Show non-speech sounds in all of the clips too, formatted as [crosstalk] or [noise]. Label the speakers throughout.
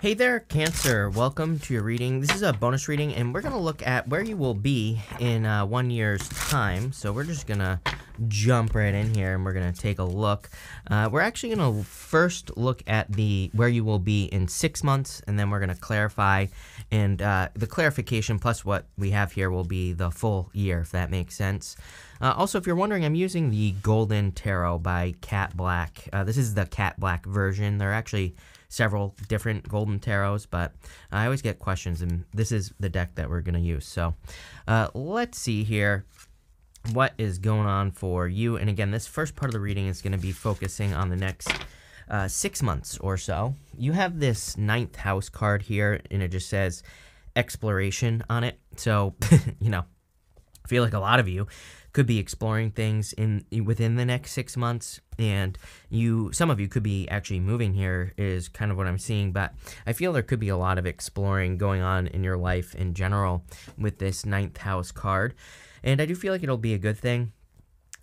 Speaker 1: Hey there, Cancer. Welcome to your reading. This is a bonus reading, and we're going to look at where you will be in uh, one year's time. So we're just going to jump right in here, and we're going to take a look. Uh, we're actually going to first look at the where you will be in six months, and then we're going to clarify. And uh, the clarification plus what we have here will be the full year, if that makes sense. Uh, also, if you're wondering, I'm using the Golden Tarot by Kat Black. Uh, this is the Kat Black version. They're actually several different golden tarots, but I always get questions, and this is the deck that we're going to use. So uh, let's see here what is going on for you. And again, this first part of the reading is going to be focusing on the next uh, six months or so. You have this ninth house card here, and it just says exploration on it. So, [laughs] you know, I feel like a lot of you could be exploring things in within the next six months and you some of you could be actually moving here is kind of what i'm seeing but i feel there could be a lot of exploring going on in your life in general with this ninth house card and i do feel like it'll be a good thing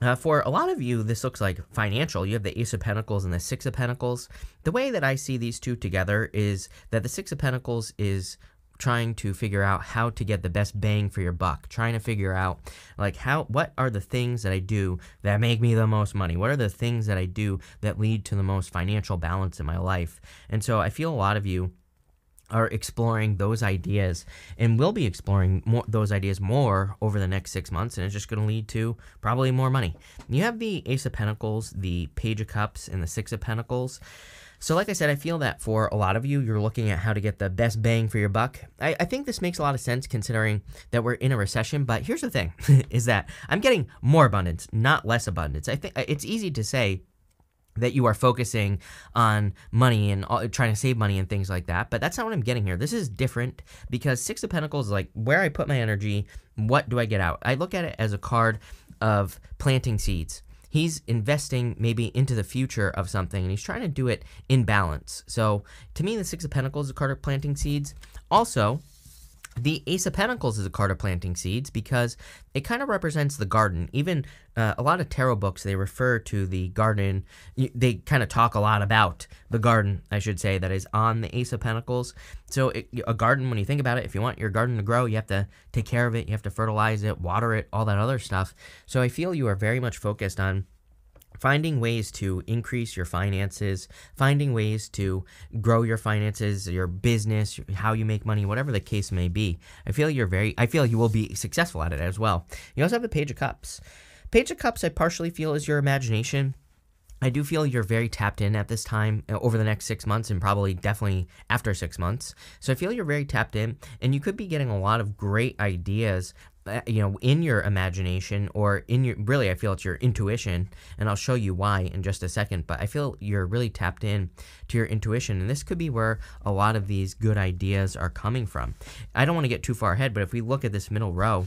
Speaker 1: uh, for a lot of you, this looks like financial. You have the Ace of Pentacles and the Six of Pentacles. The way that I see these two together is that the Six of Pentacles is trying to figure out how to get the best bang for your buck trying to figure out like how what are the things that i do that make me the most money? What are the things that i do that lead to the most financial balance in my life? And so i feel a lot of you are exploring those ideas and we'll be exploring more, those ideas more over the next six months and it's just going to lead to probably more money. You have the ace of pentacles the page of cups and the six of pentacles so, like I said, I feel that for a lot of you, you're looking at how to get the best bang for your buck. I, I think this makes a lot of sense considering that we're in a recession. But here's the thing: [laughs] is that I'm getting more abundance, not less abundance. I think uh, it's easy to say that you are focusing on money and all, trying to save money and things like that. But that's not what I'm getting here. This is different because Six of Pentacles is like where I put my energy, what do I get out? I look at it as a card of planting seeds he's investing maybe into the future of something and he's trying to do it in balance. So to me, the Six of Pentacles is a card of planting seeds. Also, the Ace of Pentacles is a card of planting seeds because it kind of represents the garden. Even uh, a lot of tarot books, they refer to the garden. They kind of talk a lot about the garden, I should say, that is on the Ace of Pentacles. So, it, a garden, when you think about it, if you want your garden to grow, you have to take care of it, you have to fertilize it, water it, all that other stuff. So, I feel you are very much focused on finding ways to increase your finances, finding ways to grow your finances, your business, how you make money, whatever the case may be. I feel you're very I feel you will be successful at it as well. You also have the Page of Cups. Page of Cups I partially feel is your imagination. I do feel you're very tapped in at this time uh, over the next six months and probably definitely after six months. So I feel you're very tapped in and you could be getting a lot of great ideas Uh, you know in your imagination or in your really i feel it's your intuition and i'll show you why in just a second but i feel you're really tapped in to your intuition and this could be where a lot of these good ideas are coming from i don't want to get too far ahead but if we look at this middle row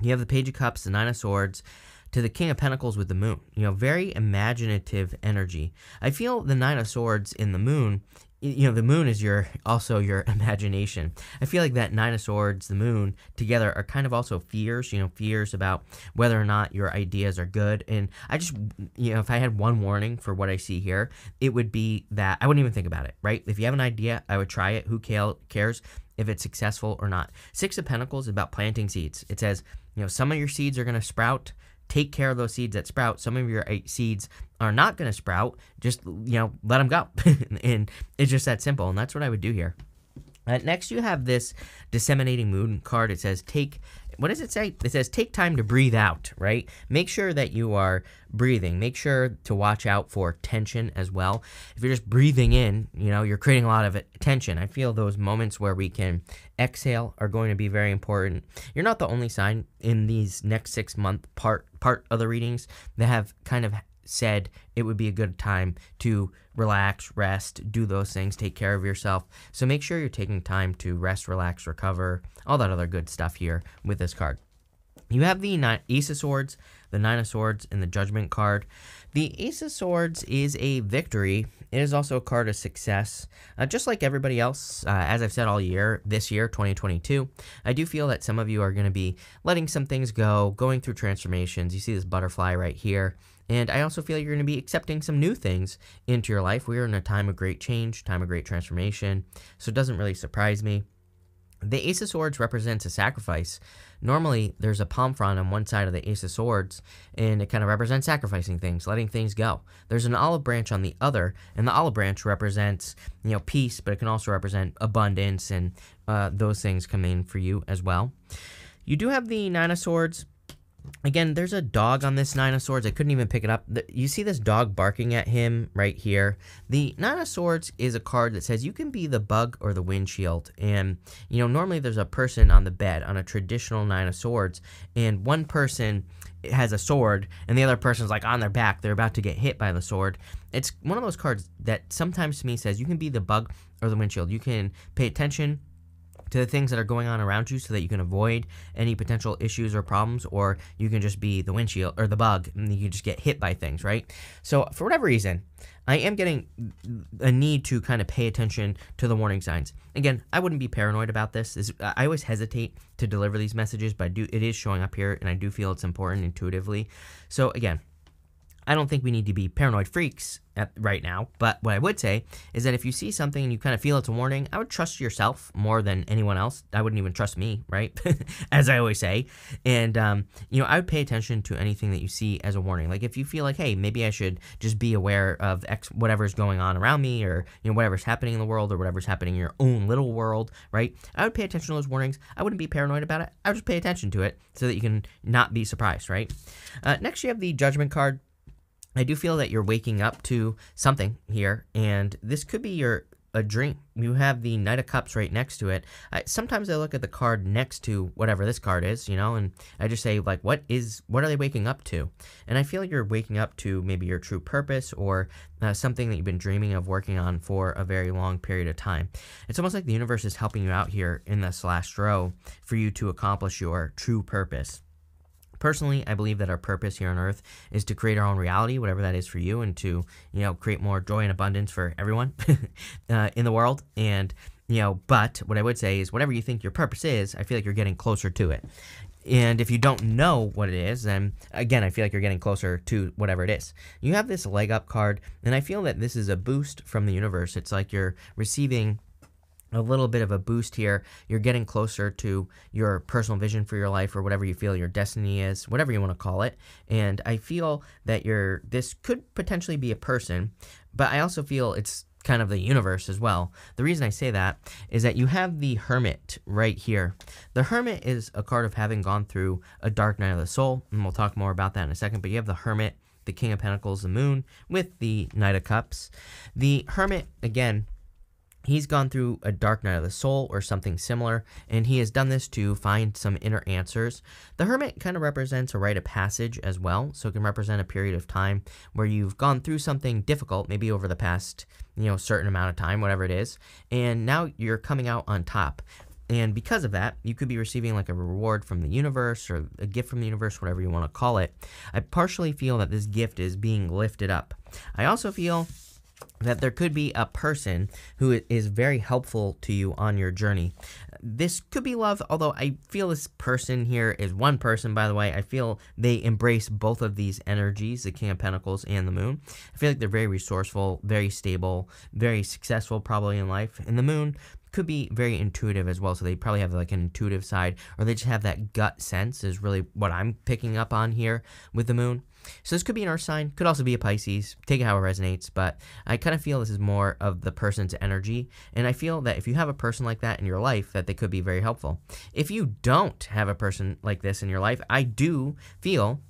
Speaker 1: you have the page of cups the nine of swords to the King of Pentacles with the moon. You know, very imaginative energy. I feel the Nine of Swords in the moon you know the moon is your also your [laughs] imagination. I feel like that nine of swords the moon together are kind of also fears you know fears about whether or not your ideas are good. And i just you know if i had one warning for what i see here it would be that i wouldn't even think about it right? If you have an idea i would try it. Who cares if it's successful or not? Six of pentacles is about planting seeds. It says you know some of your seeds are going to sprout take care of those seeds that sprout. Some of your seeds are not going to sprout. Just, you know, let them go. [laughs] and it's just that simple. And that's what I would do here. Uh, next, you have this disseminating moon card. It says, take what does it say? It says take time to breathe out, right? Make sure that you are breathing. Make sure to watch out for tension as well. If you're just breathing in, you know, you're creating a lot of tension. I feel those moments where we can exhale are going to be very important. You're not the only sign in these next 6 month part part of the readings that have kind of said it would be a good time to relax, rest, do those things, take care of yourself. So make sure you're taking time to rest, relax, recover, all that other good stuff here with this card. You have the nine, Ace of Swords, the Nine of Swords, and the Judgment card. The Ace of Swords is a victory. It is also a card of success. Uh, just like everybody else, uh, as I've said all year, this year, 2022, I do feel that some of you are going to be letting some things go, going through transformations. You see this butterfly right here And I also feel you're going to be accepting some new things into your life. We are in a time of great change, time of great transformation. So it doesn't really surprise me. The Ace of Swords represents a sacrifice. Normally, there's a palm frond on one side of the Ace of Swords, and it kind of represents sacrificing things, letting things go. There's an olive branch on the other, and the olive branch represents, you know, peace, but it can also represent abundance, and uh, those things come in for you as well. You do have the Nine of Swords Again, there's a dog on this Nine of Swords. I couldn't even pick it up. You see this dog barking at him right here. The Nine of Swords is a card that says you can be the bug or the windshield. And, you know, normally there's a person on the bed on a traditional Nine of Swords, and one person has a sword, and the other person's like on their back. They're about to get hit by the sword. It's one of those cards that sometimes to me says you can be the bug or the windshield. You can pay attention to the things that are going on around you so that you can avoid any potential issues or problems, or you can just be the windshield or the bug and you just get hit by things, right? So, for whatever reason, I am getting a need to kind of pay attention to the warning signs. Again, I wouldn't be paranoid about this. I always hesitate to deliver these messages, but I do it is showing up here and I do feel it's important intuitively. So, again, I don't think we need to be paranoid freaks at, right now, but what I would say is that if you see something and you kind of feel it's a warning, I would trust yourself more than anyone else. I wouldn't even trust me, right? [laughs] as I always say. And, um, you know, I would pay attention to anything that you see as a warning. Like if you feel like, hey, maybe I should just be aware of X, whatever's going on around me or, you know, whatever's happening in the world or whatever's happening in your own little world, right? I would pay attention to those warnings. I wouldn't be paranoid about it. I would just pay attention to it so that you can not be surprised, right? Uh, next, you have the judgment card. I do feel that you're waking up to something here, and this could be your a dream. You have the Knight of Cups right next to it. I, sometimes I look at the card next to whatever this card is, you know, and I just say like, what is, what are they waking up to? And I feel like you're waking up to maybe your true purpose or uh, something that you've been dreaming of working on for a very long period of time. It's almost like the universe is helping you out here in this last row for you to accomplish your true purpose. Personally, I believe that our purpose here on earth is to create our own reality, whatever that is for you, and to, you know, create more joy and abundance for everyone [laughs] uh, in the world. And, you know, but what I would say is whatever you think your purpose is, I feel like you're getting closer to it. And if you don't know what it is, then again, I feel like you're getting closer to whatever it is. You have this leg up card, and I feel that this is a boost from the universe. It's like you're receiving a little bit of a boost here. You're getting closer to your personal vision for your life or whatever you feel your destiny is, whatever you want to call it. And I feel that you're this could potentially be a person, but I also feel it's kind of the universe as well. The reason I say that is that you have the Hermit right here. The Hermit is a card of having gone through a dark night of the soul, and we'll talk more about that in a second, but you have the Hermit, the King of Pentacles, the Moon, with the Knight of Cups. The Hermit, again, He's gone through a dark night of the soul or something similar, and he has done this to find some inner answers. The hermit kind of represents a rite of passage as well, so it can represent a period of time where you've gone through something difficult, maybe over the past, you know, certain amount of time, whatever it is, and now you're coming out on top. And because of that, you could be receiving like a reward from the universe or a gift from the universe, whatever you want to call it. I partially feel that this gift is being lifted up. I also feel that there could be a person who is very helpful to you on your journey. This could be love, although I feel this person here is one person, by the way. I feel they embrace both of these energies, the King of Pentacles and the Moon. I feel like they're very resourceful, very stable, very successful, probably in life. And the Moon could be very intuitive as well. So they probably have like an intuitive side, or they just have that gut sense, is really what I'm picking up on here with the Moon. So this could be an earth sign, could also be a Pisces, take it how it resonates, but I kind of feel this is more of the person's energy, and I feel that if you have a person like that in your life, that they could be very helpful. If you don't have a person like this in your life, I do feel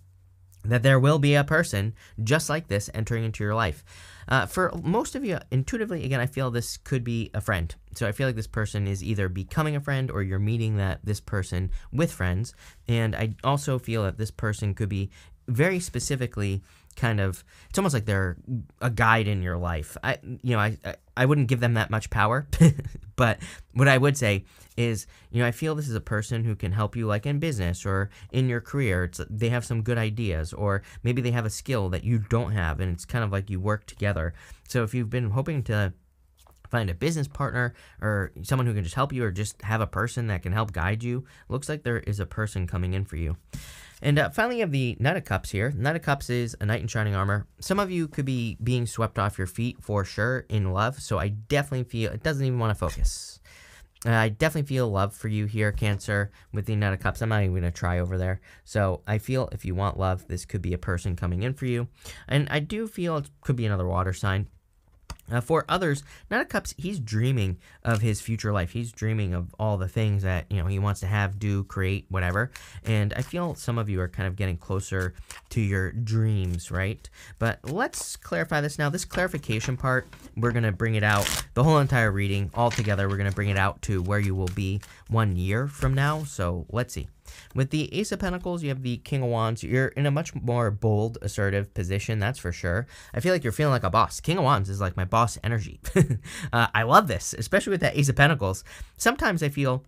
Speaker 1: that there will be a person just like this entering into your life. Uh, for most of you, intuitively, again, I feel this could be a friend. So I feel like this person is either becoming a friend or you're meeting that this person with friends. And I also feel that this person could be very specifically kind of it's almost like they're a guide in your life. I you know i i wouldn't give them that much power [laughs] but what i would say is you know i feel this is a person who can help you like in business or in your career. It's they have some good ideas or maybe they have a skill that you don't have and it's kind of like you work together. So if you've been hoping to find a business partner or someone who can just help you or just have a person that can help guide you looks like there is a person coming in for you And uh, finally, you have the Knight of Cups here. Knight of Cups is a knight in shining armor. Some of you could be being swept off your feet for sure in love. So I definitely feel it doesn't even want to focus. Uh, I definitely feel love for you here, Cancer, with the Knight of Cups. I'm not even going to try over there. So I feel if you want love, this could be a person coming in for you. And I do feel it could be another water sign. Uh, for others, Knight of Cups, he's dreaming of his future life. He's dreaming of all the things that you know he wants to have, do, create, whatever. And I feel some of you are kind of getting closer to your dreams, right? But let's clarify this now. This clarification part, we're gonna bring it out the whole entire reading all together. We're gonna bring it out to where you will be one year from now. So let's see. With the Ace of Pentacles, you have the King of Wands. You're in a much more bold, assertive position, that's for sure. I feel like you're feeling like a boss. King of Wands is like my boss energy. [laughs] uh, I love this, especially with that Ace of Pentacles. Sometimes I feel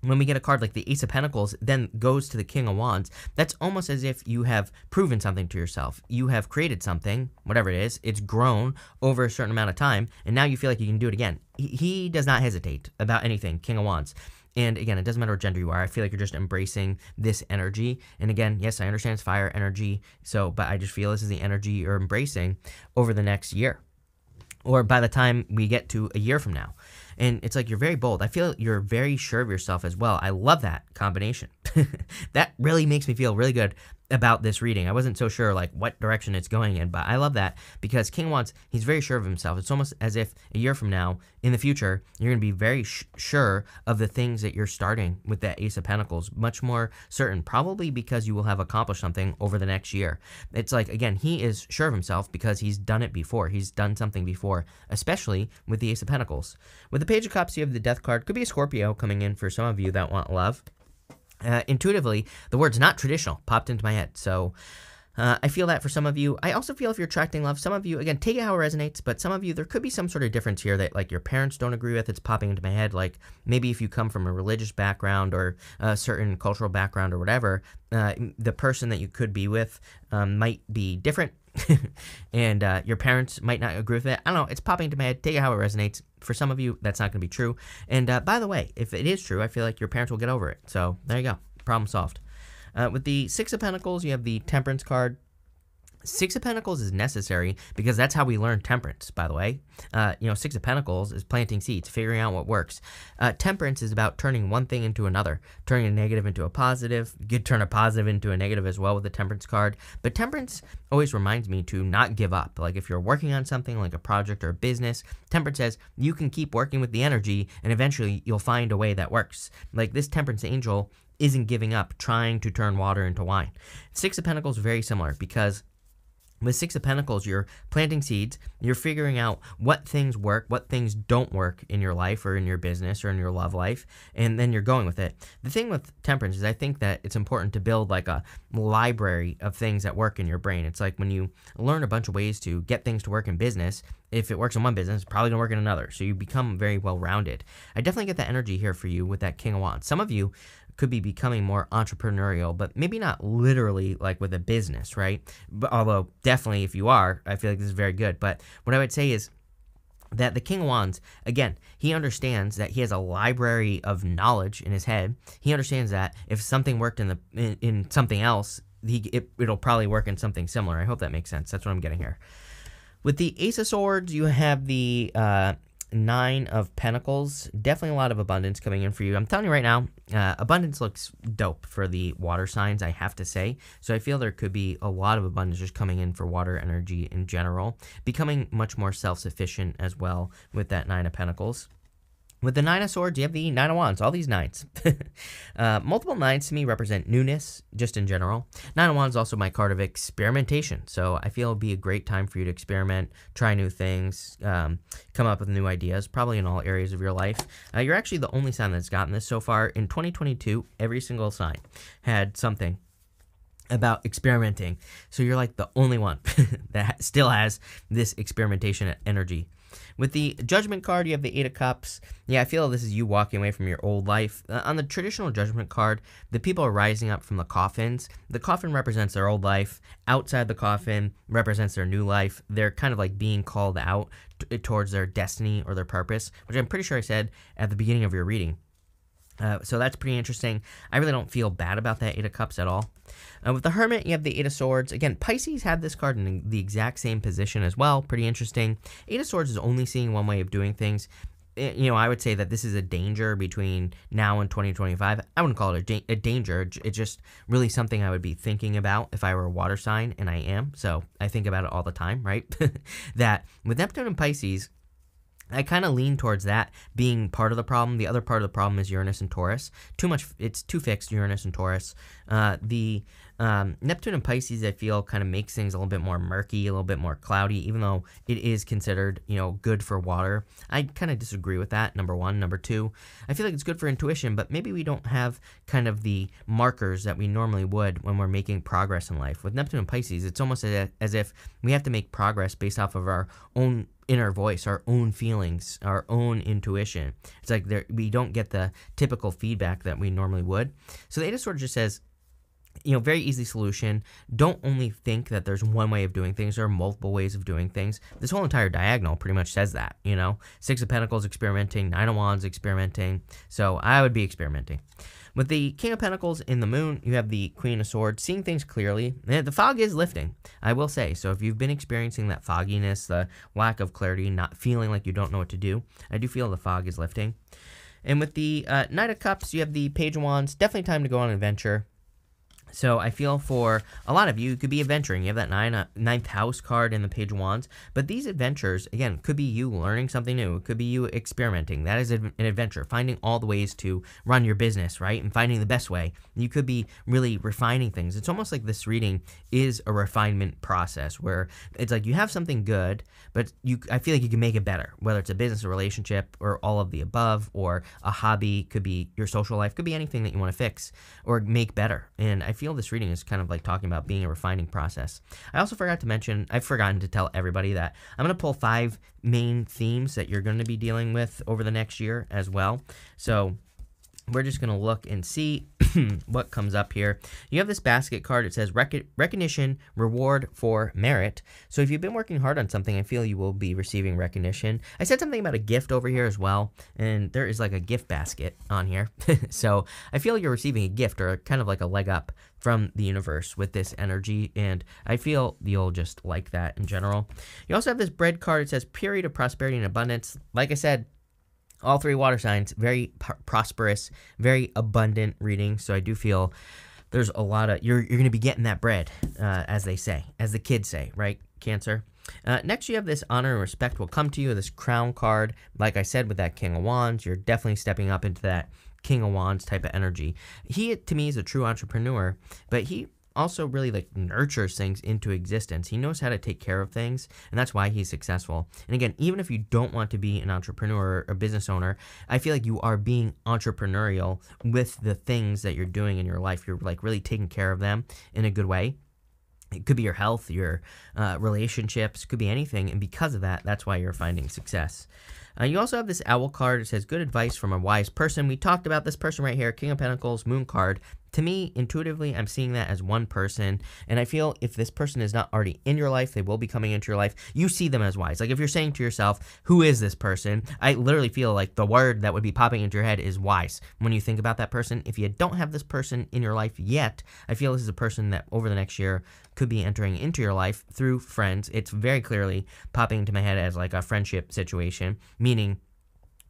Speaker 1: when we get a card like the Ace of Pentacles, then goes to the King of Wands, that's almost as if you have proven something to yourself. You have created something, whatever it is, it's grown over a certain amount of time, and now you feel like you can do it again. He, he does not hesitate about anything, King of Wands. And again, it doesn't matter what gender you are. I feel like you're just embracing this energy. And again, yes, I understand it's fire energy. So, but I just feel this is the energy you're embracing over the next year or by the time we get to a year from now. And it's like you're very bold. I feel you're very sure of yourself as well. I love that combination. [laughs] that really makes me feel really good about this reading. I wasn't so sure like what direction it's going in, but I love that because King Wands he's very sure of himself. It's almost as if a year from now in the future, you're going to be very sure of the things that you're starting with that Ace of Pentacles, much more certain, probably because you will have accomplished something over the next year. It's like again, he is sure of himself because he's done it before. He's done something before, especially with the Ace of Pentacles. With the Page of Cups, you have the Death card. Could be a Scorpio coming in for some of you that want love uh, intuitively, the word's not traditional popped into my head. So uh, I feel that for some of you. I also feel if you're attracting love, some of you, again, take it how it resonates, but some of you, there could be some sort of difference here that like your parents don't agree with. It's popping into my head. Like maybe if you come from a religious background or a certain cultural background or whatever, uh, the person that you could be with um, might be different. [laughs] and uh, your parents might not agree with it. I don't know. It's popping into my head. Take it how it resonates. For some of you, that's not going to be true. And uh, by the way, if it is true, I feel like your parents will get over it. So there you go. Problem solved. Uh, with the Six of Pentacles, you have the Temperance card. Six of Pentacles is necessary because that's how we learn temperance, by the way. Uh, you know, Six of Pentacles is planting seeds, figuring out what works. Uh, temperance is about turning one thing into another, turning a negative into a positive. You could turn a positive into a negative as well with the Temperance card. But Temperance always reminds me to not give up. Like if you're working on something like a project or a business, Temperance says you can keep working with the energy and eventually you'll find a way that works. Like this Temperance angel isn't giving up, trying to turn water into wine. Six of Pentacles very similar because with Six of Pentacles, you're planting seeds, you're figuring out what things work, what things don't work in your life or in your business or in your love life, and then you're going with it. The thing with Temperance is I think that it's important to build like a library of things that work in your brain. It's like when you learn a bunch of ways to get things to work in business, if it works in one business, it's probably gonna work in another. So you become very well rounded. I definitely get that energy here for you with that King of Wands. Some of you could be becoming more entrepreneurial, but maybe not literally like with a business, right? But although definitely if you are, I feel like this is very good. But what I would say is that the King of Wands, again, he understands that he has a library of knowledge in his head. He understands that if something worked in the in, in something else, he it, it'll probably work in something similar. I hope that makes sense. That's what I'm getting here. With the Ace of Swords, you have the uh, Nine of Pentacles. Definitely a lot of abundance coming in for you. I'm telling you right now, uh, abundance looks dope for the water signs, I have to say. So I feel there could be a lot of abundance just coming in for water energy in general. Becoming much more self-sufficient as well with that Nine of Pentacles. With the Nine of Swords, you have the Nine of Wands, all these nines. [laughs] uh, multiple nines to me represent newness, just in general. Nine of Wands is also my card of experimentation, so I feel it'll be a great time for you to experiment, try new things, um, come up with new ideas, probably in all areas of your life. Uh, you're actually the only sign that's gotten this so far. In 2022, every single sign had something about experimenting. So you're like the only one [laughs] that still has this experimentation energy. With the Judgment card, you have the Eight of Cups. Yeah, I feel this is you walking away from your old life. Uh, on the traditional Judgment card, the people are rising up from the coffins. The coffin represents their old life. Outside the coffin represents their new life. They're kind of like being called out towards their destiny or their purpose, which I'm pretty sure I said at the beginning of your reading. Uh, so that's pretty interesting. I really don't feel bad about that Eight of Cups at all. Uh, with the Hermit, you have the Eight of Swords. Again, Pisces had this card in the exact same position as well. Pretty interesting. Eight of Swords is only seeing one way of doing things. It, you know, I would say that this is a danger between now and 2025. I wouldn't call it a, da a danger. It's just really something I would be thinking about if I were a water sign, and I am. So I think about it all the time, right? [laughs] that with Neptune and Pisces, I kind of lean towards that being part of the problem. The other part of the problem is Uranus and Taurus. Too much, it's too fixed, Uranus and Taurus. Uh, the um, Neptune and Pisces, I feel, kind of makes things a little bit more murky, a little bit more cloudy, even though it is considered, you know, good for water. I kind of disagree with that, number one. Number two, I feel like it's good for intuition, but maybe we don't have kind of the markers that we normally would when we're making progress in life. With Neptune and Pisces, it's almost as if we have to make progress based off of our own inner voice, our own feelings, our own intuition. It's like there, we don't get the typical feedback that we normally would. So the Eight of Swords just says, you know, very easy solution. Don't only think that there's one way of doing things. There are multiple ways of doing things. This whole entire diagonal pretty much says that, you know. Six of Pentacles experimenting, Nine of Wands experimenting. So I would be experimenting. With the King of Pentacles in the moon, you have the Queen of Swords, seeing things clearly. The fog is lifting, I will say. So if you've been experiencing that fogginess, the lack of clarity, not feeling like you don't know what to do, I do feel the fog is lifting. And with the uh, Knight of Cups, you have the Page of Wands. Definitely time to go on an adventure. So I feel for a lot of you, it could be adventuring. You have that nine, uh, ninth house card in the Page of Wands. But these adventures, again, could be you learning something new. It could be you experimenting. That is an adventure. Finding all the ways to run your business, right? And finding the best way. You could be really refining things. It's almost like this reading is a refinement process where it's like you have something good, but you I feel like you can make it better. Whether it's a business, a relationship, or all of the above, or a hobby, could be your social life, could be anything that you want to fix or make better. And I feel this reading is kind of like talking about being a refining process. I also forgot to mention, I've forgotten to tell everybody that I'm going to pull five main themes that you're going to be dealing with over the next year as well. So we're just going to look and see [clears throat] what comes up here. You have this basket card. It says rec recognition, reward for merit. So if you've been working hard on something, I feel you will be receiving recognition. I said something about a gift over here as well, and there is like a gift basket on here. [laughs] so I feel you're receiving a gift or kind of like a leg up from the universe with this energy, and I feel you'll just like that in general. You also have this bread card. It says period of prosperity and abundance. Like I said, all three water signs, very prosperous, very abundant reading. So I do feel there's a lot of you're you're gonna be getting that bread, uh, as they say, as the kids say, right? Cancer. Uh, next, you have this honor and respect will come to you. This crown card, like I said, with that King of Wands, you're definitely stepping up into that King of Wands type of energy. He, to me, is a true entrepreneur, but he also really like nurtures things into existence. He knows how to take care of things, and that's why he's successful. And again, even if you don't want to be an entrepreneur or a business owner, I feel like you are being entrepreneurial with the things that you're doing in your life. You're like really taking care of them in a good way. It could be your health, your uh, relationships, could be anything, and because of that, that's why you're finding success. Uh, you also have this owl card. It says good advice from a wise person. We talked about this person right here, King of Pentacles, Moon card to me, intuitively, I'm seeing that as one person. And I feel if this person is not already in your life, they will be coming into your life. You see them as wise. Like if you're saying to yourself, who is this person? I literally feel like the word that would be popping into your head is wise when you think about that person. If you don't have this person in your life yet, I feel this is a person that over the next year could be entering into your life through friends. It's very clearly popping into my head as like a friendship situation, meaning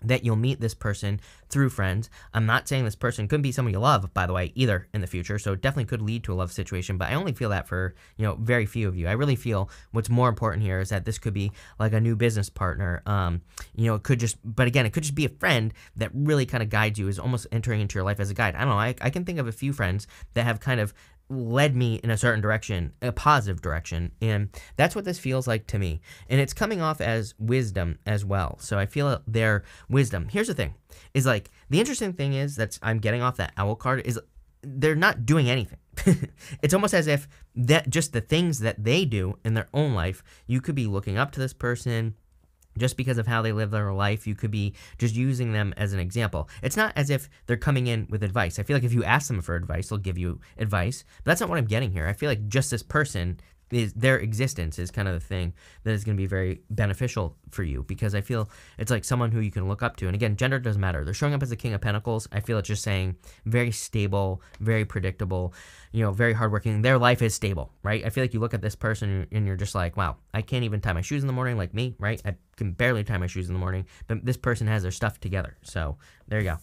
Speaker 1: that you'll meet this person through friends. I'm not saying this person couldn't be someone you love, by the way, either in the future. So it definitely could lead to a love situation, but I only feel that for, you know, very few of you. I really feel what's more important here is that this could be like a new business partner. Um, you know, it could just, but again, it could just be a friend that really kind of guides you, is almost entering into your life as a guide. I don't know. I, I can think of a few friends that have kind of led me in a certain direction, a positive direction. And that's what this feels like to me. And it's coming off as wisdom as well. So I feel their wisdom. Here's the thing is like the interesting thing is that I'm getting off that owl card is they're not doing anything. [laughs] it's almost as if that just the things that they do in their own life, you could be looking up to this person, just because of how they live their life. You could be just using them as an example. It's not as if they're coming in with advice. I feel like if you ask them for advice, they'll give you advice. But that's not what I'm getting here. I feel like just this person is their existence is kind of the thing that is going to be very beneficial for you because I feel it's like someone who you can look up to. And again, gender doesn't matter. They're showing up as the King of Pentacles. I feel it's just saying very stable, very predictable, you know, very hardworking. Their life is stable, right? I feel like you look at this person and you're just like, wow, I can't even tie my shoes in the morning like me, right? I can barely tie my shoes in the morning, but this person has their stuff together. So there you go.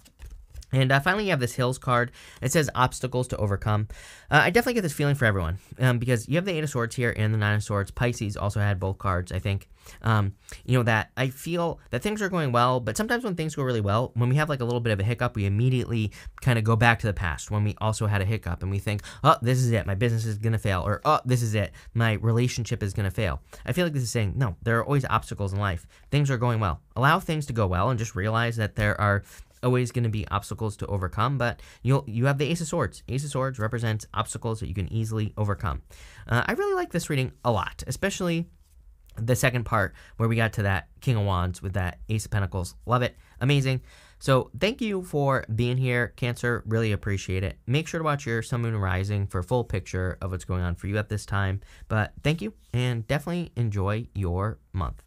Speaker 1: And uh, finally, you have this Hills card. It says obstacles to overcome. Uh, I definitely get this feeling for everyone um, because you have the Eight of Swords here and the Nine of Swords. Pisces also had both cards, I think. Um, you know, that I feel that things are going well, but sometimes when things go really well, when we have like a little bit of a hiccup, we immediately kind of go back to the past when we also had a hiccup and we think, oh, this is it. My business is going to fail. Or, oh, this is it. My relationship is going to fail. I feel like this is saying, no, there are always obstacles in life. Things are going well. Allow things to go well and just realize that there are always going to be obstacles to overcome, but you'll you have the Ace of Swords. Ace of Swords represents obstacles that you can easily overcome. Uh, I really like this reading a lot, especially the second part where we got to that King of Wands with that Ace of Pentacles. Love it. Amazing. So thank you for being here, Cancer. Really appreciate it. Make sure to watch your Sun, Moon, Rising for a full picture of what's going on for you at this time. But thank you, and definitely enjoy your month.